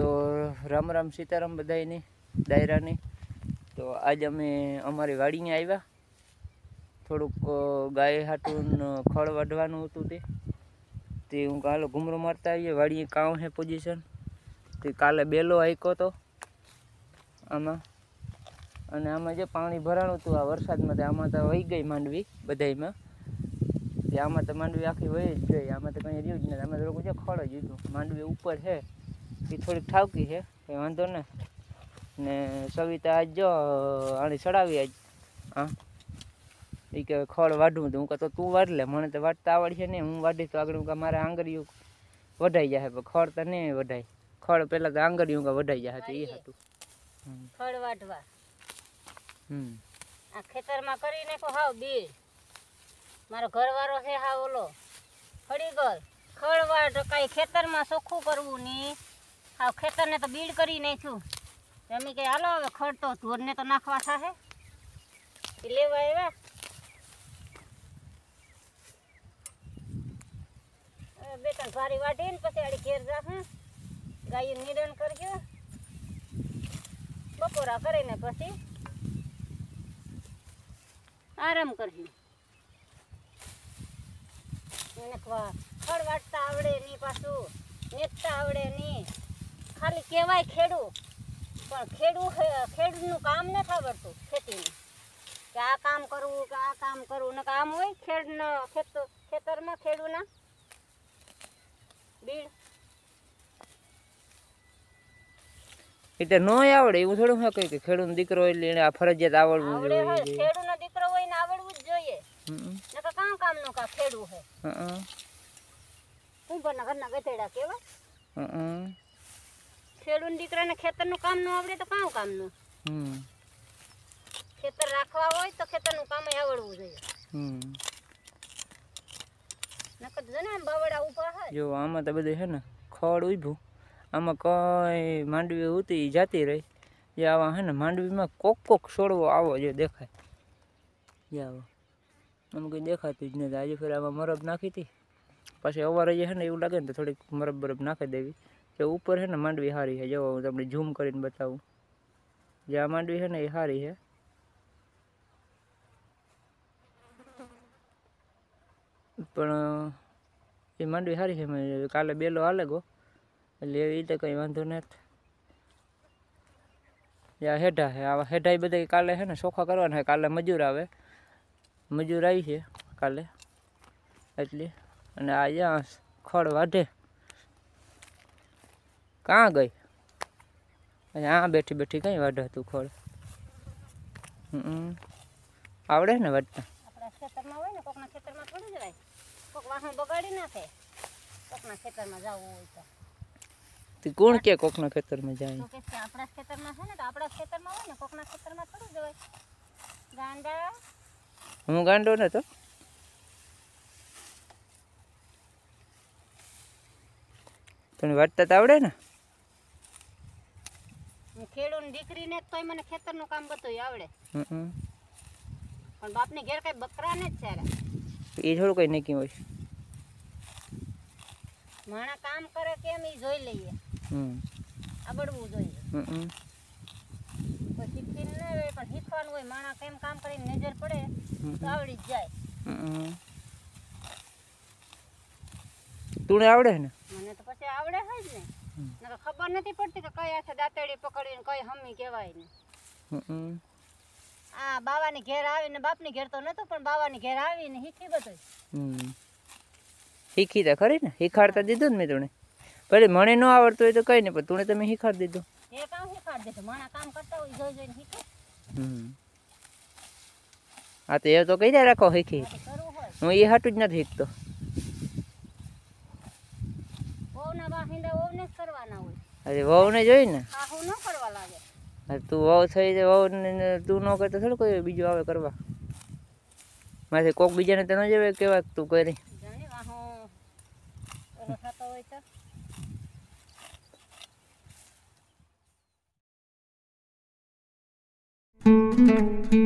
તો રામ રામ સીતારામ બધાની દાયરાની. તો આજ અમે અમારી વાડીને આવ્યા. થોડુંક ગાય હાટું ખળ વાઢવાનું હતું તે. તે હું કાલે ઘૂમરો મારતા આવીએ, વાડીએ કાઉ છે પોઝિશન તે કાલે બેલો હાંક્યો તો, આમાં. અને આમાં જે પાણી ભરાણું હતું આ વરસાદમાં, તે આમાં તો વહી ગઈ માંડવી બધાયમાં. તે આમાં તો માંડવી આખી વહી જ ગઈ, આમાં તો કંઈ રહ્યું જ નથી. આમાં લોકો છે ખળ જ હતું માંડવી ઉપર છે એ થોડીક ઠાવકી છે કંઈ વાંધો ને ને સવિતા આજ જો આને ચડાવી આજ. હા? એ કે ખળ વાઢવું હતું હું કહે તો તું વાઢ લે. મને તો વાઢતા આવડશે નહીં. હું વાઢીશ તો આગળ હું મારે આંગળીયું વઢાઈ જાય પણ ખળ તો નહીં વઢાય ખળ પહેલાં તો આંગળીયું કે વઢાઈ જાય તો એ હતું. ખોળ વાઢવા. હમ. આ ખેતરમાં કરી નાખો હાવ બીજ. મારો ઘરવાળો છે હાવ ઓલો. ફળી ગયો. ખળવાટ કાંઈ ખેતરમાં ચોખ્ખું કરવું નહીં. હાવ ખેતરને તો બીડ કરી નાખ્યું. જમી કહે હાલો, હવે ખડ તો ઢોરને તો નાખવા થશે એ લેવા આવ્યા. બે ત્રણ ભારી વાઢીને પછી આડી ઘેર જાહું ગાયું નિરણ કરજો. બપોરા કરીને પછી આરામ કરજો. ખડ વાટતા આવડે નહીં પાછું નેતતા આવડે નહીં. ખાલી કહેવાય ખેડૂ પણ ખેડૂ હે- ખેડૂતનું કામ નથી આવડતું ખેતીનું. કે આ કામ કરવું કે આ કામ કરવું. ને કામ હોય ખેડનો ખેત ખેતરમાં ખેડૂના બીડ. એટલે ન આવડે એવું થોડું હોય કે ખેડૂત દીકરો એટલે એને આ ફરજિયાત આવડવું જોઈએ. ખેડૂતનો દીકરો હોય ને આવડવું જ જોઈએ. હમ. ને કે કામ કામનું કા ખેડૂ હે? હં. પણ ઘરના ગધેડા કેવા હં. ખેડૂત દીકરાને ખેતરનું કામ ન આવડે તો કામ કામનું હમ. ખેતર રાખવા હોય તો ખેતરનું કામ આવડવું જોઈએ. હમ. નકર જો ને આમ બાવડા ઊભા હોય. જો આમાં તો બધું છે ને ખડ ઉભ્યું આમાં કઈ માંડવી ઉતી જાતી રહી. જે આવા છે ને માંડવીમાં કોક કોક છોડવો આવો જે દેખાય. જે આવો. આમ કંઈ દેખાતું જ નથી. આજે ફેર આમાં મરબ નાખી હતી. પછી અવારે જે છે ને એવું લાગે ને તો થોડીક મરબ બરબ નાખી દેવી. જે ઉપર છે ને માંડવી સારી છે જો, હું તમને ઝૂમ કરીને બતાવું. જે આ માંડવી છે ને એ સારી છે પણ, એ માંડવી સારી છે મેં. કાલે બેલો હાલે ગો. એટલે એવી રીતે કંઈ વાંધો નથી આ હેઠા છે આવા હેઠા બધા કાલે છે ને ચોખા કરવાના છે કાલે મજૂર આવે. મજૂર આવી છે કાલે. એટલે, અને આ જ્યાં ખડ વાઢે. કાં ગઈ? અને આ બેઠી બેઠી કઈ વાઢ તું ખોળ? આવડે ને વાઢતા આપણા ખેતરમાં હોય ને કોકના થોડું જવાય. કોક વાહન બગાડી નાખે કોકના ખેતરમાં જવું હોય કોણ કે કોકના ખેતરમાં જાય? આપણા ખેતરમાં છે ને તો આપણા ખેતરમાં હોય ને કોકના ખેતરમાં થોડું જવાય. ગાંડા. હું ગાંડો ને તો? તને વાટતા તો આવડે ને? હું ખેડૂત દીકરીને તોય મને ખેતરનું કામ બધું આવડે. પણ બાપની ઘેર કઈ બકરાને જ છે એ થોડું કઈ નક્કી હોય. માણા કામ કરે કેમ એ જોઈ લઈએ. આવડવું જોઈએ. કોઈ શીખીને ન હોય પણ શીખવાનું હોય માણા કેમ કામ કરીને નજર પડે તો આવડી જ જાય. તું આવડે ને? મને તો પછી આવડે હોય જ ને. ખબર નથી પડતી કે કઈ હાથે દાંતેડી પકડીને કઈ હમી કહેવાય ને. આ બાવાની ઘેર આવીને બાપની ઘેર તો નતો પણ બાવાની ઘેર આવીને શીખી બધું શીખી તો ખરી ને શીખાડતા દીધું ને મેં તુણે. ભલે મને ન આવડતું હોય તો કઈ નહીં પણ તું તમે શીખાડી દીધું. એ કામ શીખવાડી દીધું માણા કામ કરતા હોય જોઈ જોઈને શીખે. હમ. હા તો એ તો કઈ રાખો શીખી? હું એ હાટું જ નથી શીખતો વહુના વાહિંદા વહુને જ કરવાના હોય અરે વહુને જોઈ ને તું વહુ થઈ જાય વહુ તું ન કરતો થોડું કોઈ બીજું આવે કરવા. મારે કોક બીજાને તો ન જવે કેવા તું કરી. Thank વાહો